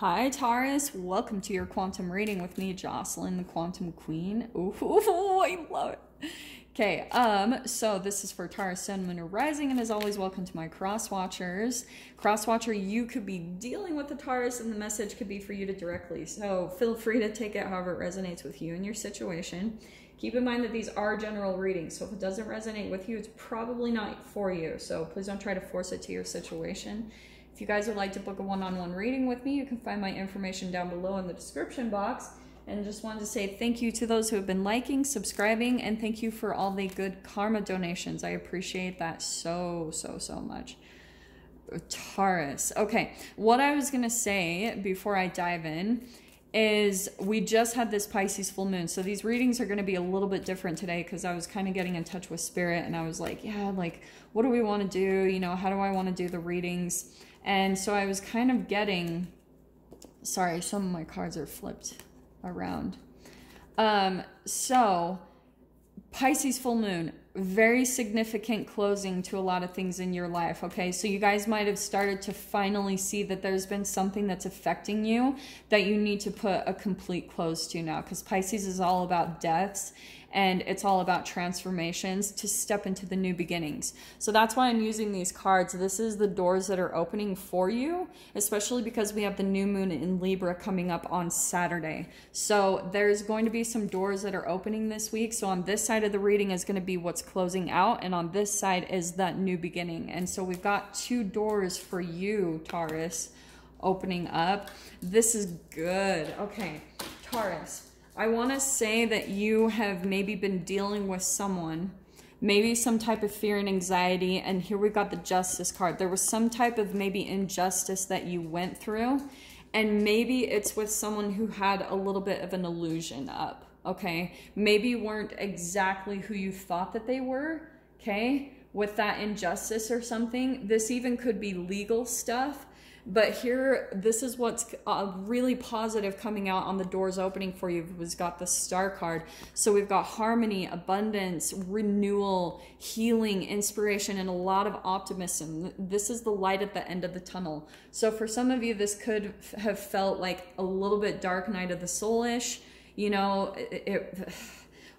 Hi, Taurus. Welcome to your quantum reading with me, Josslyn, the quantum queen. Ooh, I love it. Okay, um, so this is for Taurus, Sun, Moon, or Rising, and as always, welcome to my cross watchers. Cross watcher, you could be dealing with the Taurus, and the message could be for you to directly. So feel free to take it however it resonates with you and your situation. Keep in mind that these are general readings, so if it doesn't resonate with you, it's probably not for you. So please don't try to force it to your situation. If you guys would like to book a one-on-one reading with me, you can find my information down below in the description box. And just wanted to say thank you to those who have been liking, subscribing, and thank you for all the good karma donations. I appreciate that so, so, so much. Taurus. Okay, what I was going to say before I dive in is we just had this Pisces full moon. So these readings are going to be a little bit different today because I was kind of getting in touch with spirit and I was like, yeah, like, what do we want to do? You know, how do I want to do the readings? And so I was kind of getting, sorry, some of my cards are flipped around. Um, so Pisces full moon, very significant closing to a lot of things in your life. Okay, so you guys might have started to finally see that there's been something that's affecting you that you need to put a complete close to now because Pisces is all about deaths and it's all about transformations to step into the new beginnings. So that's why I'm using these cards. This is the doors that are opening for you, especially because we have the new moon in Libra coming up on Saturday. So there's going to be some doors that are opening this week. So on this side of the reading is going to be what's closing out, and on this side is that new beginning. And so we've got two doors for you, Taurus, opening up. This is good. Okay, Taurus. I want to say that you have maybe been dealing with someone, maybe some type of fear and anxiety, and here we've got the justice card. There was some type of maybe injustice that you went through, and maybe it's with someone who had a little bit of an illusion up, okay? Maybe weren't exactly who you thought that they were, okay? With that injustice or something. This even could be legal stuff but here, this is what's uh, really positive coming out on the doors opening for you. We've got the star card. So we've got harmony, abundance, renewal, healing, inspiration, and a lot of optimism. This is the light at the end of the tunnel. So for some of you, this could have felt like a little bit dark night of the soul-ish. You know, it, it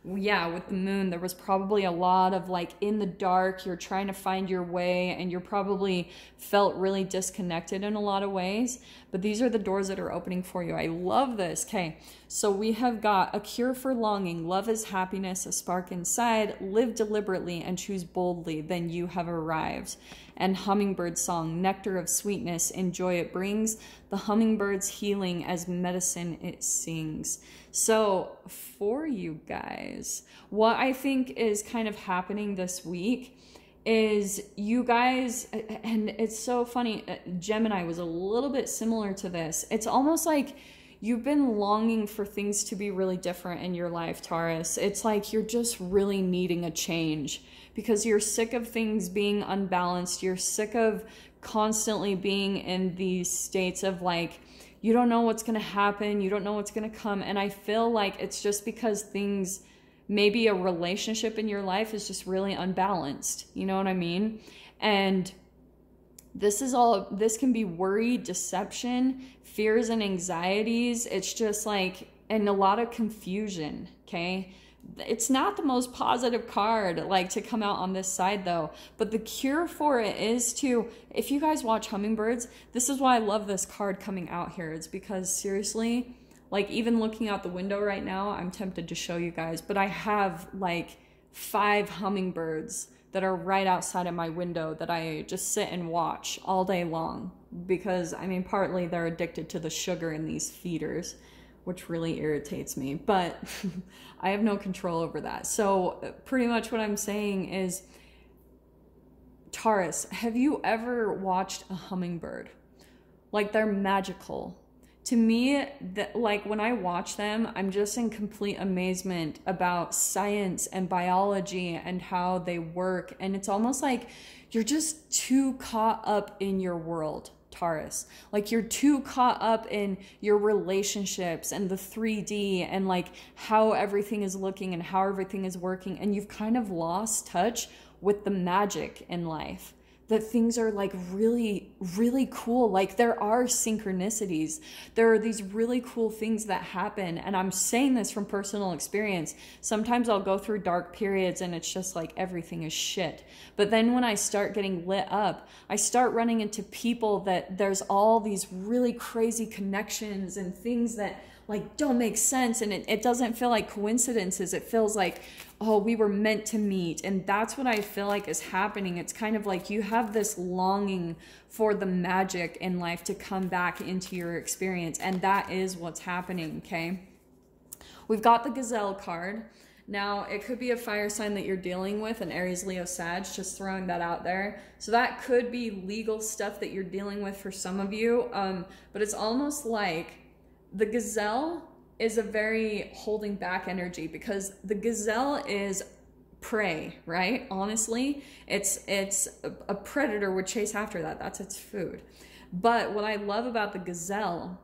yeah, with the moon, there was probably a lot of like in the dark, you're trying to find your way, and you're probably felt really disconnected in a lot of ways. But these are the doors that are opening for you. I love this. Okay, so we have got a cure for longing, love is happiness, a spark inside, live deliberately and choose boldly, then you have arrived. And hummingbird song, nectar of sweetness, enjoy it brings, the hummingbird's healing as medicine it sings. So, for you guys, what I think is kind of happening this week is you guys, and it's so funny, uh, Gemini was a little bit similar to this. It's almost like you've been longing for things to be really different in your life, Taurus. It's like you're just really needing a change because you're sick of things being unbalanced. You're sick of constantly being in these states of like, you don't know what's going to happen, you don't know what's going to come. And I feel like it's just because things, maybe a relationship in your life is just really unbalanced. You know what I mean? And this is all, this can be worry, deception, fears, and anxieties. It's just like, and a lot of confusion, okay? it's not the most positive card like to come out on this side though but the cure for it is to if you guys watch hummingbirds this is why i love this card coming out here it's because seriously like even looking out the window right now i'm tempted to show you guys but i have like five hummingbirds that are right outside of my window that i just sit and watch all day long because i mean partly they're addicted to the sugar in these feeders which really irritates me, but I have no control over that. So, pretty much what I'm saying is Taurus, have you ever watched a hummingbird? Like they're magical. To me, that like when I watch them, I'm just in complete amazement about science and biology and how they work and it's almost like you're just too caught up in your world Taurus. Like you're too caught up in your relationships and the 3D and like how everything is looking and how everything is working, and you've kind of lost touch with the magic in life. That things are like really, really cool. Like there are synchronicities. There are these really cool things that happen. And I'm saying this from personal experience. Sometimes I'll go through dark periods and it's just like everything is shit. But then when I start getting lit up, I start running into people that there's all these really crazy connections and things that like don't make sense. And it, it doesn't feel like coincidences. It feels like oh we were meant to meet. And that's what i feel like is happening. It's kind of like you have this longing for the magic in life to come back into your experience. And that is what's happening okay? We've got the gazelle card. Now, it could be a fire sign that you're dealing with, an Aries, Leo, Sag, just throwing that out there. So that could be legal stuff that you're dealing with for some of you. Um, but it's almost like the gazelle is a very holding back energy because the gazelle is prey, right? Honestly, it's it's a predator would chase after that. That's its food. But what I love about the gazelle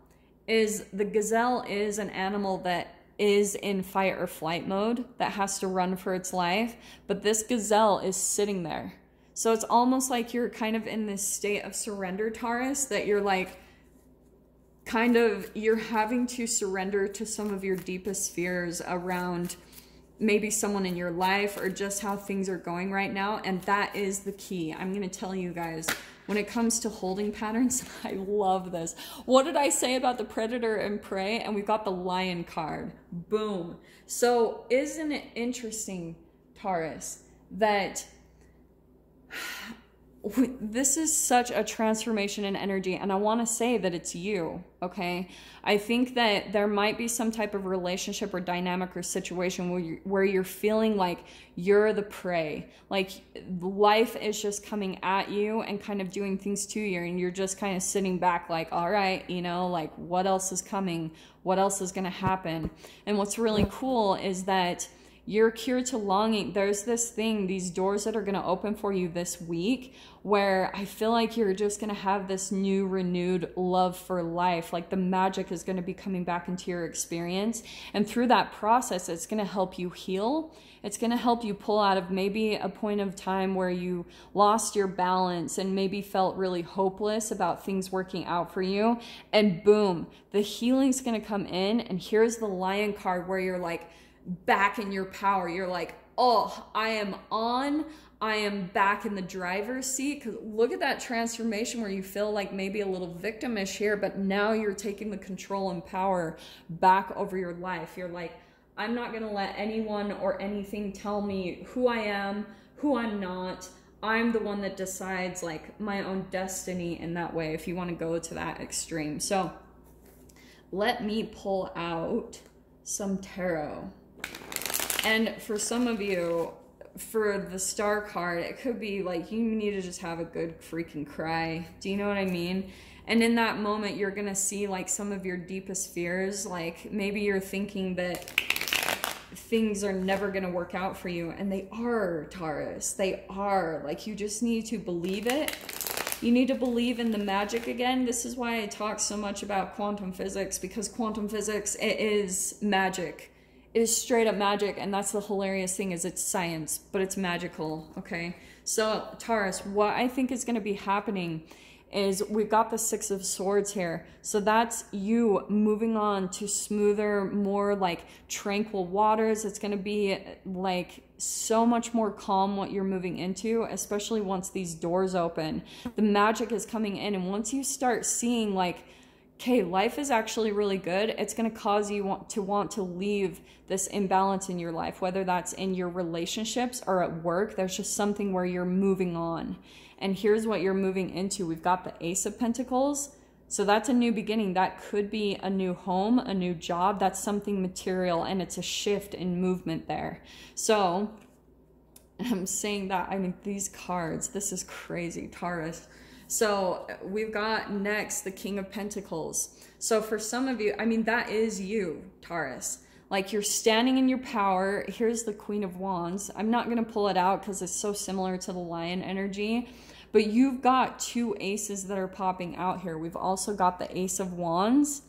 is the gazelle is an animal that is in fight or flight mode that has to run for its life, but this gazelle is sitting there. So it's almost like you're kind of in this state of surrender, Taurus, that you're like kind of you're having to surrender to some of your deepest fears around maybe someone in your life or just how things are going right now and that is the key. I'm going to tell you guys when it comes to holding patterns i love this. What did i say about the predator and prey? And we've got the lion card. Boom. So isn't it interesting taurus that this is such a transformation in energy and i want to say that it's you okay? I think that there might be some type of relationship or dynamic or situation where you're, where you're feeling like you're the prey. Like life is just coming at you and kind of doing things to you and you're just kind of sitting back like all right you know like what else is coming? What else is going to happen? And what's really cool is that you're to longing. There's this thing, these doors that are going to open for you this week where I feel like you're just going to have this new, renewed love for life. Like the magic is going to be coming back into your experience. And through that process, it's going to help you heal. It's going to help you pull out of maybe a point of time where you lost your balance and maybe felt really hopeless about things working out for you. And boom, the healing's going to come in. And here's the lion card where you're like, back in your power. You're like, oh, I am on. I am back in the driver's seat. Because look at that transformation where you feel like maybe a little victimish here, but now you're taking the control and power back over your life. You're like, I'm not going to let anyone or anything tell me who I am, who I'm not. I'm the one that decides like my own destiny in that way if you want to go to that extreme. So let me pull out some tarot. And for some of you, for the star card, it could be like you need to just have a good freaking cry. Do you know what I mean? And in that moment, you're going to see like some of your deepest fears. Like maybe you're thinking that things are never going to work out for you. And they are, Taurus. They are. Like you just need to believe it. You need to believe in the magic again. This is why I talk so much about quantum physics because quantum physics, it is magic is straight up magic and that's the hilarious thing is it's science but it's magical okay? So taurus what i think is going to be happening is we've got the six of swords here. So that's you moving on to smoother more like tranquil waters. It's going to be like so much more calm what you're moving into especially once these doors open. The magic is coming in and once you start seeing like okay, life is actually really good, it's going to cause you want to want to leave this imbalance in your life, whether that's in your relationships or at work. There's just something where you're moving on. And here's what you're moving into. We've got the Ace of Pentacles. So that's a new beginning. That could be a new home, a new job. That's something material and it's a shift in movement there. So I'm saying that, I mean, these cards, this is crazy, Taurus. So we've got next the King of Pentacles. So for some of you, I mean, that is you, Taurus. Like you're standing in your power. Here's the Queen of Wands. I'm not going to pull it out because it's so similar to the lion energy. But you've got two aces that are popping out here. We've also got the Ace of Wands.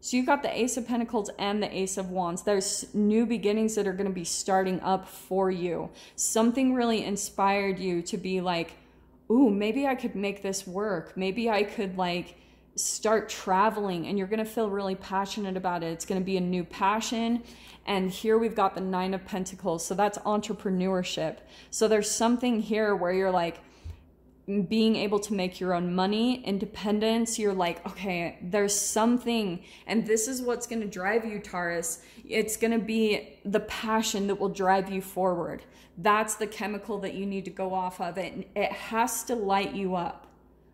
So you've got the Ace of Pentacles and the Ace of Wands. There's new beginnings that are going to be starting up for you. Something really inspired you to be like, ooh, maybe I could make this work. Maybe I could like start traveling and you're going to feel really passionate about it. It's going to be a new passion. And here we've got the Nine of Pentacles. So that's entrepreneurship. So there's something here where you're like, being able to make your own money, independence, you're like, okay, there's something, and this is what's going to drive you, Taurus. It's going to be the passion that will drive you forward. That's the chemical that you need to go off of. It, it has to light you up.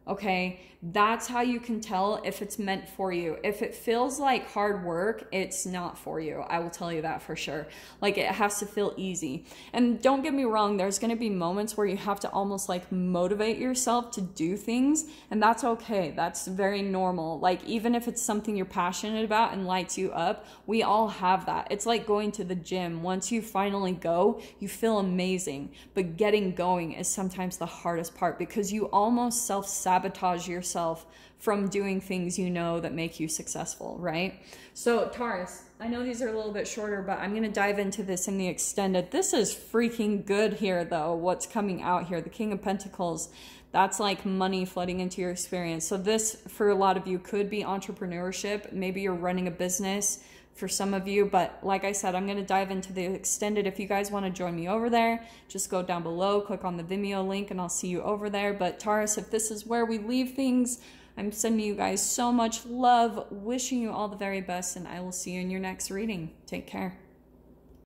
Okay, that's how you can tell if it's meant for you. If it feels like hard work, it's not for you. I will tell you that for sure. Like it has to feel easy. And don't get me wrong, there's going to be moments where you have to almost like motivate yourself to do things, and that's okay. That's very normal. Like even if it's something you're passionate about and lights you up, we all have that. It's like going to the gym. Once you finally go, you feel amazing. But getting going is sometimes the hardest part because you almost self sabotage sabotage yourself from doing things you know that make you successful, right? So, Taurus, I know these are a little bit shorter, but I'm going to dive into this in the extended. This is freaking good here, though, what's coming out here. The King of Pentacles, that's like money flooding into your experience. So, this for a lot of you could be entrepreneurship. Maybe you're running a business for some of you. But like I said, I'm going to dive into the extended. If you guys want to join me over there, just go down below, click on the Vimeo link, and I'll see you over there. But Taurus, if this is where we leave things, I'm sending you guys so much love, wishing you all the very best, and I will see you in your next reading. Take care.